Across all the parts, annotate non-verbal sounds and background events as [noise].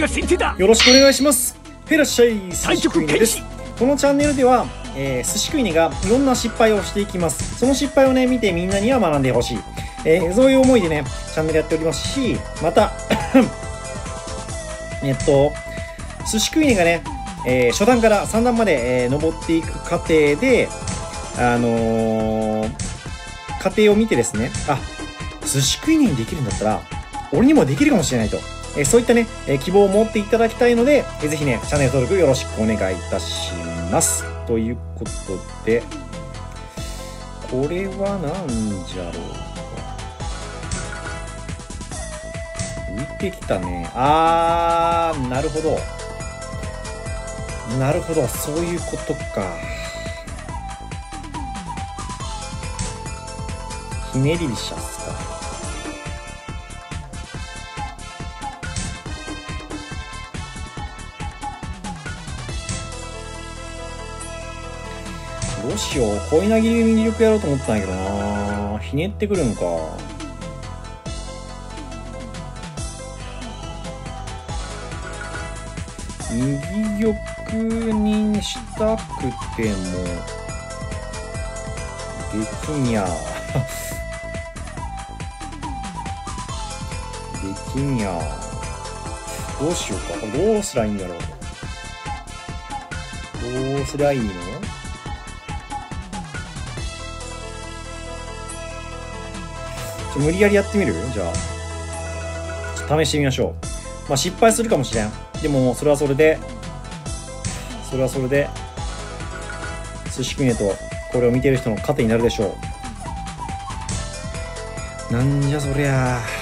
が先手だよろしくお願いします。へらっしゃい三極剣士このチャンネルでは、えー、寿司食いねがいろんな失敗をしていきます。その失敗をね見てみんなには学んでほしい、えー、そういう思いでねチャンネルやっておりますしまた [coughs] えっと寿司食いねがね、えー、初段から3段まで、えー、登っていく過程であのー、過程を見てですねあ寿司食いねにできるんだったら俺にもできるかもしれないとえそういったね、え希望を持っていただきたいので、えぜひね、チャンネル登録よろしくお願いいたします。ということで、これは何じゃろう浮いてきたね。あー、なるほど。なるほど、そういうことか。ひねり飛車っすか。どうしよう。恋なぎり右力やろうと思ってたんやけどなひねってくるんか。右玉にしたくても、できにゃ。[laughs] できにゃ。どうしようか。どうすりゃいいんだろう。どうすりゃいいの？無理やりやってみる？じゃあ。ちょっと試してみましょう。まあ失敗するかもしれん。でも、それはそれで、それはそれで、寿司くねと、これを見てる人の糧になるでしょう。なんじゃそりゃあ。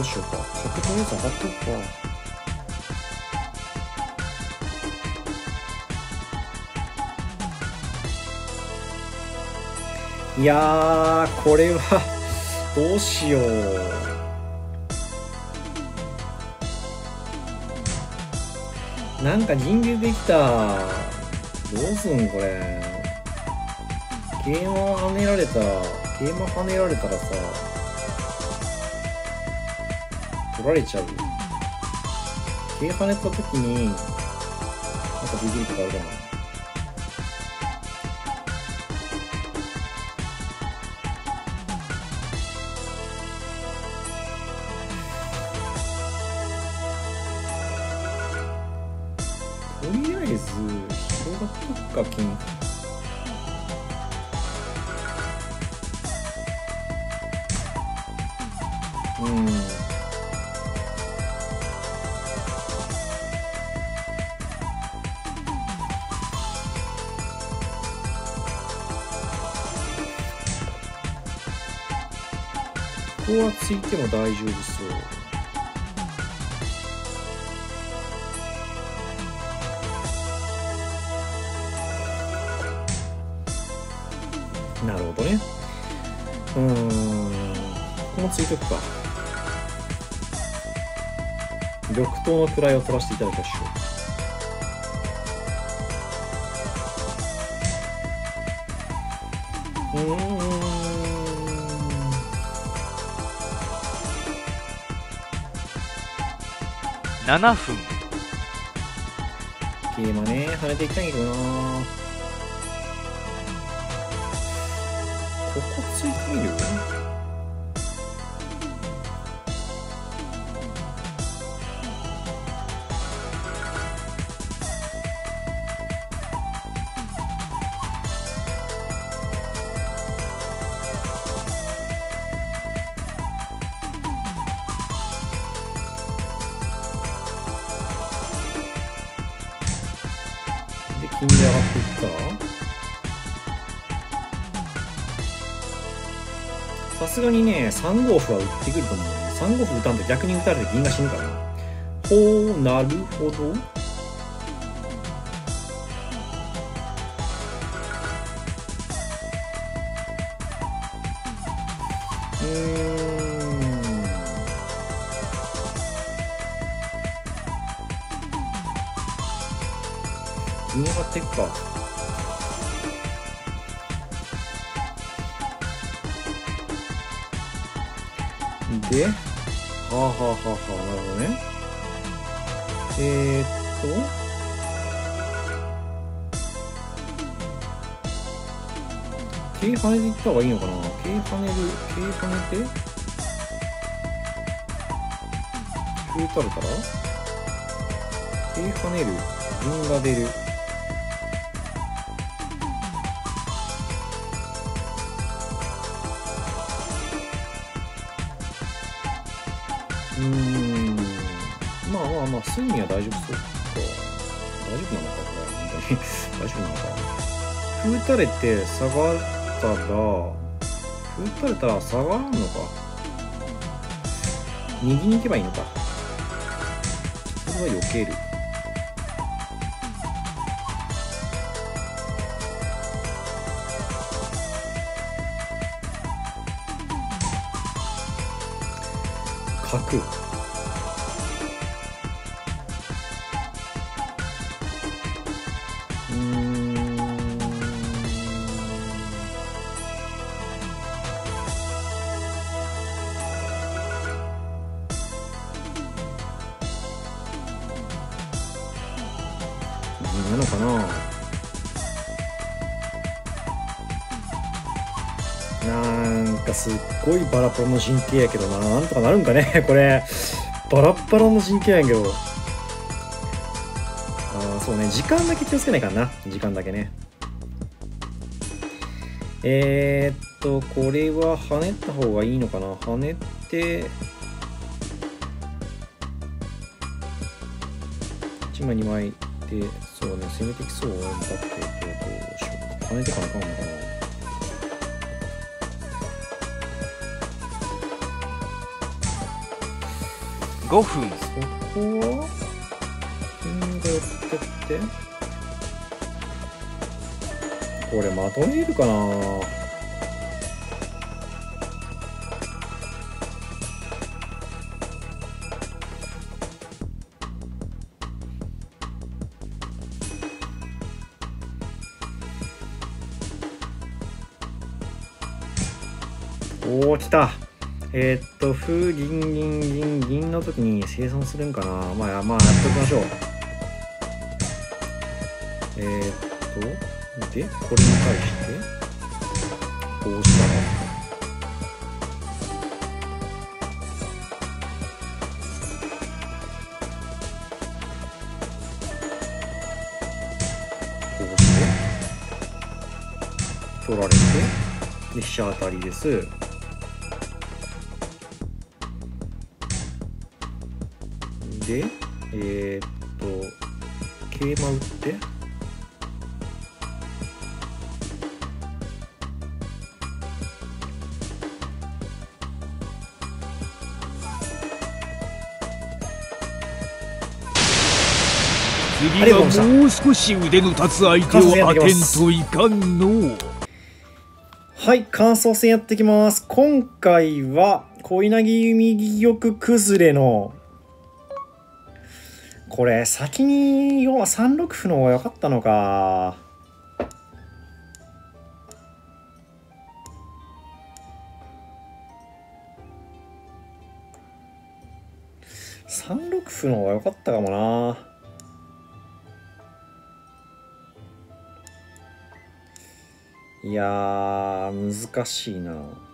どうしようか。角とりあえず上がっておくか。いやー、これは、[laughs] どうしよう。なんか人流できた。どうすんこれ。桂馬跳ねられたら、桂馬跳ねられたらさ、取られちゃう。桂跳ねた時に、なんかビビるとかあるかな。ここはついても大丈夫そう。なるほどね。うん。ここもついとくか。緑豆の位を取らせていただきましょう。7分。桂馬ね跳ねていきたいけどな。ここついてみさすがにね3五歩は打ってくると思う。3五歩打たんと逆に打たれて銀が死ぬから。ほうなるほど。うん。銀上がっていくかで、はあはあはあはあ、なるほどね。えー、っと、桂跳ねていった方がいいのかな？桂跳ねる、桂跳ねて？歩打たれたら？桂跳ねる、銀が出る。うーん。まあまあまあすぐには大丈夫そうか。大丈夫なのかこれ本当に。[laughs] 大丈夫なのか。歩打たれて下がったら歩打たれたら下がらんのか。右に行けばいいのか。これは避ける。角うん。なのかなかすっごいバラバラの神経やけどななんとかなるんかね [laughs] これ。バラバラの神経やんけど。ああそうね時間だけ気をつけないかな時間だけね。えー、っとこれは跳ねた方がいいのかな？跳ねて1枚2枚でそうね攻めてきそう。だけどどうしよう。か跳ねてかなあかんのかな？5分。そこは?金が寄ってってこれまとめるかな?おお来た。えーっと、風、銀、銀、銀、銀の時に生産するんかな。まあ、まあ、やっておきましょう。えーっと、で、これに対して、こうしたら、こうして、取られて、で、飛車当たりです。で、えーっと、桂馬打って、次はもう少し腕の立つ相手を当てんといかんの。うはい、感想戦やってきます。今回は、小稲木右玉崩れの、これ、先に、要は3六歩の方が良かったのか。3六歩の方が良かったかもな。いや、難しいな。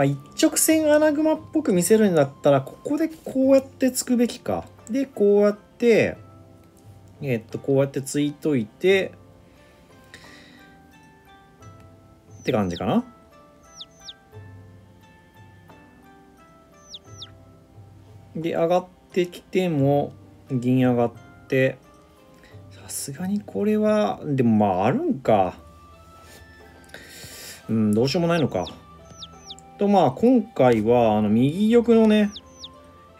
まあ、一直線アナグマっぽく見せるんだったら、ここでこうやってつくべきか。で、こうやって、えっと、こうやってついといて、って感じかな。で、上がってきても、銀上がって、さすがにこれはでもまああるんかうんどうしようもないのかとまあ今回はあの右玉のね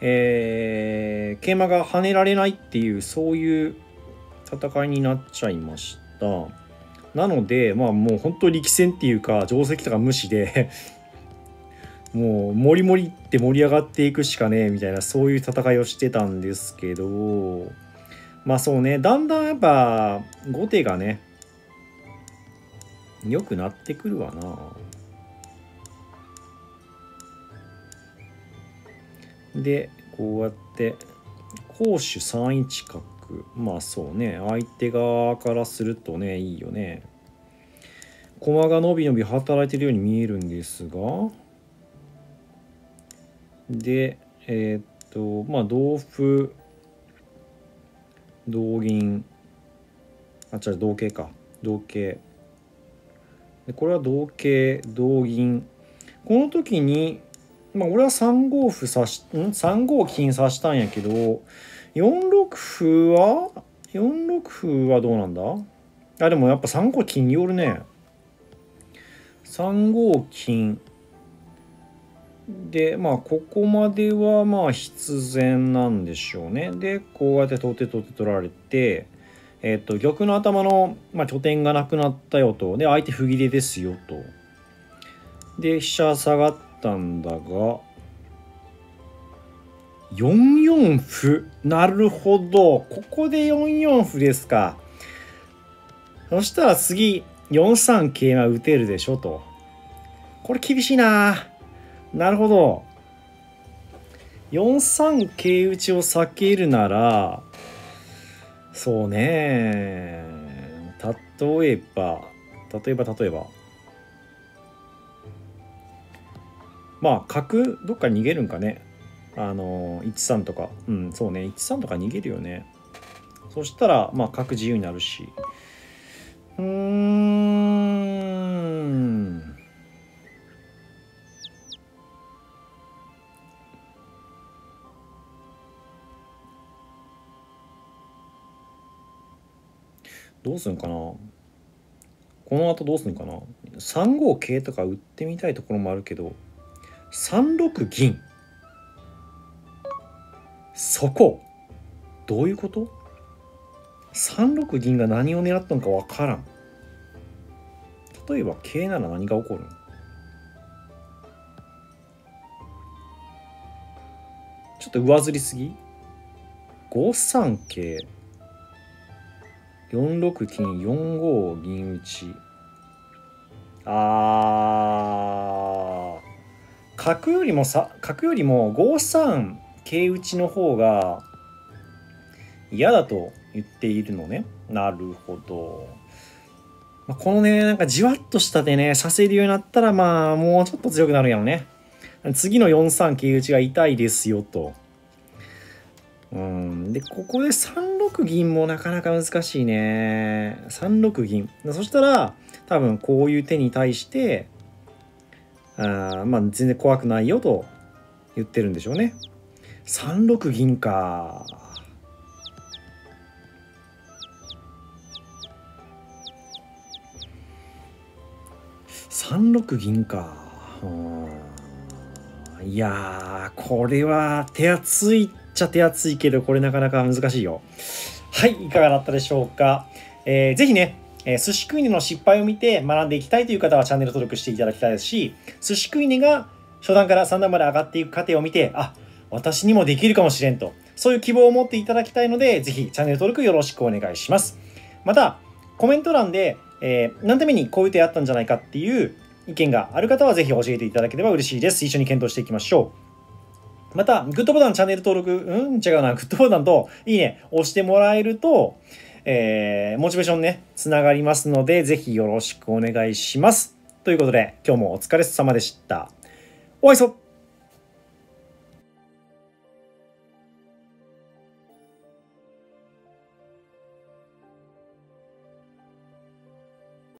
えー、桂馬が跳ねられないっていうそういう戦いになっちゃいました。なのでまあもう本当力戦っていうか定石とか無視で [laughs] もうもりもりって盛り上がっていくしかねえみたいなそういう戦いをしてたんですけど。まあそうねだんだんやっぱ後手がね良くなってくるわな。でこうやって攻守3一角。まあそうね。相手側からするとねいいよね。駒が伸び伸び働いてるように見えるんですが。でえーっとまあ同歩同銀。あ違う同桂か。同桂。でこれは同桂同銀。この時にまあ俺は3五歩指しん？3五金指したんやけど4六歩は4六歩はどうなんだ？あでもやっぱ3五金によるね。3五金でまあここまではまあ必然なんでしょうね。でこうやって取って取って取られてえっ、と玉の頭の、まあ、拠点がなくなったよと。で相手不義でですよと。で飛車下がってたんだが4四歩。なるほど。ここで4四歩ですか。そしたら次4三桂馬打てるでしょと。これ厳しいな。なるほど。4三桂打ちを避けるならそうね。例えば例えば例えば。まあ角どっか逃げるんかね。あの13とか。うんそうね。13とか逃げるよね。そしたらまあ角自由になるし。うーん。どうすんかな。この後どうすんかな。3五桂とか打ってみたいところもあるけど。3六銀。そこ。どういうこと ?3 六銀が何を狙ったのかわからん。例えば桂なら何が起こるんちょっと上ずりすぎ ?5 三桂。4六金4五銀打ち。あ角よりもさ角よりも5三桂打ちの方が嫌だと言っているのね。なるほど、まあ、このねなんかじわっとしたでねさせるようになったらまあもうちょっと強くなるやろね。次の4三桂打ちが痛いですよと。うん。でここで3六銀もなかなか難しいね。3六銀。そしたら多分こういう手に対してあまあ全然怖くないよと言ってるんでしょうね。3六銀か。3六銀か。いやこれは手厚いっちゃ手厚いけどこれなかなか難しいよ。はいいかがだったでしょうか、えー、ぜひねえー、寿司食いねの失敗を見て学んでいきたいという方はチャンネル登録していただきたいですし、寿司食いねが初段から3段まで上がっていく過程を見て、あ、私にもできるかもしれんと、そういう希望を持っていただきたいので、ぜひチャンネル登録よろしくお願いします。また、コメント欄で、えー、何ためにこういう手あったんじゃないかっていう意見がある方はぜひ教えていただければ嬉しいです。一緒に検討していきましょう。また、グッドボタン、チャンネル登録、うん？違うな、グッドボタンといいね、押してもらえると、えー、モチベーションね、つながりますので、ぜひよろしくお願いします。ということで、今日もお疲れ様でした。お会いそ